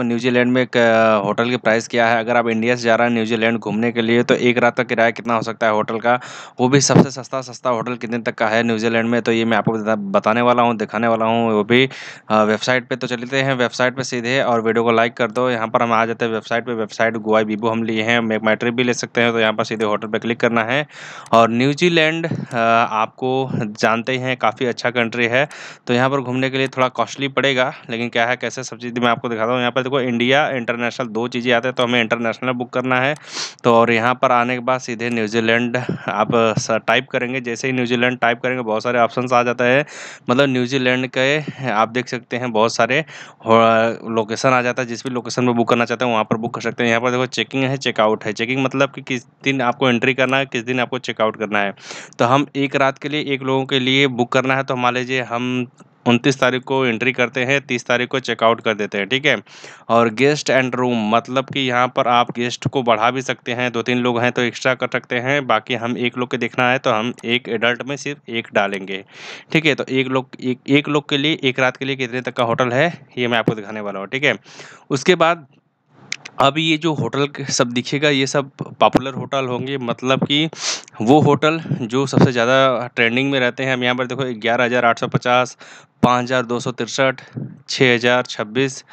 New Zealand में एक hotel की प्राइस क्या है? अगर आप इंडिया से जा रहे हैं न्यूजीलैंड घूमने के लिए तो एक रात का किराया कितना हो सकता है होटल का? वो भी सबसे सस्ता सस्ता होटल कितने तक का है न्यूजीलैंड में? तो ये मैं आपको बताने वाला हूँ, दिखाने वाला हूँ, वो भी वेबसाइट पे। तो चलते हैं, वेबसाइट पर सीधे, और वीडियो को लाइक कर दो। यहाँ पर हम आ जाते हैं वेबसाइट पर वेबसाइट गुआ वीवो हम लिए हैं मैं ट्रिप भी ले सकते हैं तो यहाँ पर सीधे होटल पर क्लिक करना है। और न्यूजीलैंड आपको जानते हैं, काफ़ी अच्छा कंट्री है। तो यहाँ पर घूमने के लिए थोड़ा कॉस्टली पड़ेगा, लेकिन क्या है, कैसे सब चीज़ मैं आपको दिखाता हूँ। यहाँ पर देखो इंडिया इंटरनेशनल दो चीज़ें आते हैं तो हमें इंटरनेशनल बुक करना है। तो और यहाँ पर आने के बाद सीधे न्यूजीलैंड आप टाइप करेंगे। जैसे ही न्यूजीलैंड टाइप करेंगे, बहुत सारे ऑप्शन आ जाता है। मतलब न्यूजीलैंड के, आप देख सकते हैं, बहुत सारे लोकेशन आ जाता है। जिस भी लोकेशन में बुक करना चाहते हैं, वहाँ पर बुक कर सकते हैं। यहाँ पर देखो चेकिंग है चेकआउट है। चेकिंग मतलब कि किस दिन आपको एंट्री करना है, किस दिन आपको चेकआउट करना है। तो हम एक रात के लिए, एक लोगों के लिए बुक करना है। तो मान लीजिए हम उनतीस तारीख को एंट्री करते हैं तीस तारीख को चेकआउट कर देते हैं ठीक है? और गेस्ट एंड रूम मतलब कि यहाँ पर आप गेस्ट को बढ़ा भी सकते हैं दो तीन लोग हैं तो एक्स्ट्रा कर सकते हैं बाकी हम एक लोग के देखना है तो हम एक एडल्ट में सिर्फ़ एक डालेंगे ठीक है? तो एक लोग एक, एक लोग के लिए एक रात के लिए कितने तक का होटल है ये मैं आपको दिखाने वाला हूँ ठीक है? उसके बाद अब ये जो होटल सब दिखेगा, ये सब पॉपुलर होटल होंगे मतलब कि वो होटल जो सबसे ज़्यादा ट्रेंडिंग में रहते हैं। हम यहाँ पर देखो, ग्यारह हज़ार आठ सौ पचास, पाँच हज़ार दो सौ तिरसठ छः हज़ार छब्बीस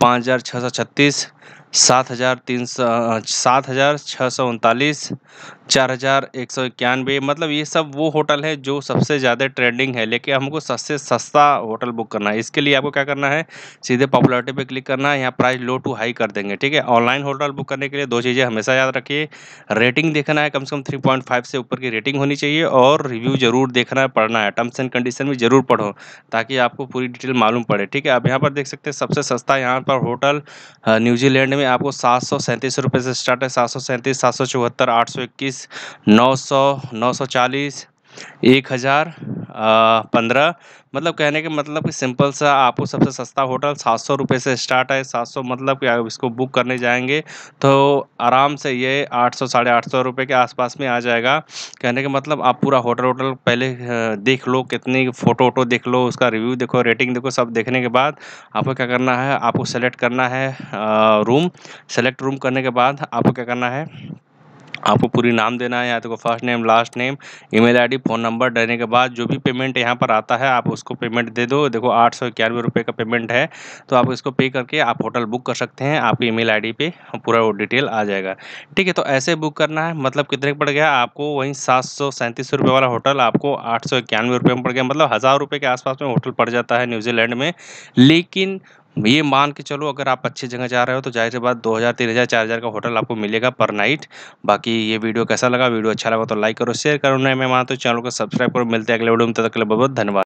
पाँच हज़ार छः सौ छत्तीस, सात हज़ार तीन सौ सात हज़ार छः सौ उनतालीस, चार हज़ार एक सौ इक्यानवे। मतलब ये सब वो होटल है जो सबसे ज़्यादा ट्रेंडिंग है, लेकिन हमको सबसे सस्ता होटल बुक करना है। इसके लिए आपको क्या करना है, सीधे पॉपुलरिटी पे क्लिक करना है, यहाँ प्राइस लो टू हाई कर देंगे, ठीक है? ऑनलाइन होटल बुक करने के लिए दो चीज़ें हमेशा याद रखिए, रेटिंग देखना है, कम से कम थ्री पॉइंट फाइव से ऊपर की रेटिंग होनी चाहिए, और रिव्यू ज़रूर देखना है पढ़ना है, टर्म्स एंड कंडीशन भी ज़रूर पढ़ो, ताकि आपको पूरी डिटेल मालूम पड़े, ठीक है? आप यहाँ पर देख सकते हैं सबसे सस्ता यहाँ पर होटल न्यूजीलैंड में आपको सात सौ सैंतीस रुपये से स्टार्ट है। सात सौ सैंतीस, सात सौ चौहत्तर, आठ सौ इक्कीस, नौ सौ नौ सौ चालीस, एक हज़ार पंद्रह। मतलब कहने के मतलब कि सिंपल सा आपको सबसे सस्ता होटल सात सौ रुपये से स्टार्ट है। सात सौ मतलब कि आप इसको बुक करने जाएँगे तो आराम से ये आठ सौ, साढ़े आठ सौ रुपये के आसपास में आ जाएगा। कहने का मतलब आप पूरा होटल वोटल पहले देख लो कितनी फ़ोटो, वोटो देख लो, उसका रिव्यू देखो, रेटिंग देखो, सब देखने के बाद आपको क्या करना है, आपको सेलेक्ट करना है रूम। सेलेक्ट रूम करने के बाद आपको क्या करना है आपको पूरी नाम देना है, या तो first name last name email ID phone number देने के बाद जो भी पेमेंट यहाँ पर आता है, आप उसको पेमेंट दे दो। देखो, आठ सौ इक्यानवे रुपये का पेमेंट है तो आप इसको पे करके आप होटल बुक कर सकते हैं। आपकी ईमेल आईडी पे पूरा वो डिटेल आ जाएगा। ठीक है तो ऐसे बुक करना है मतलब कितने पड़ गया? आपको वहीं सात सौ सैंतीस रुपये वाला होटल आपको आठ सौ इक्यानवे रुपये में पड़ गया। मतलब हज़ार रुपये के आसपास में होटल पड़ जाता है न्यूजीलैंड में। लेकिन ये मान के चलो, अगर आप अच्छी जगह जा रहे हो तो ज़ाहिर सी बात, दो हज़ार, तीन हज़ार, चार हज़ार का होटल आपको मिलेगा पर नाइट। बाकी ये वीडियो कैसा लगा, वीडियो अच्छा लगा तो लाइक करो, शेयर करो। नए मेहमान तो चैनल को सब्सक्राइब करो। मिलते हैं अगले वीडियो में, तब तक के लिए बहुत धन्यवाद।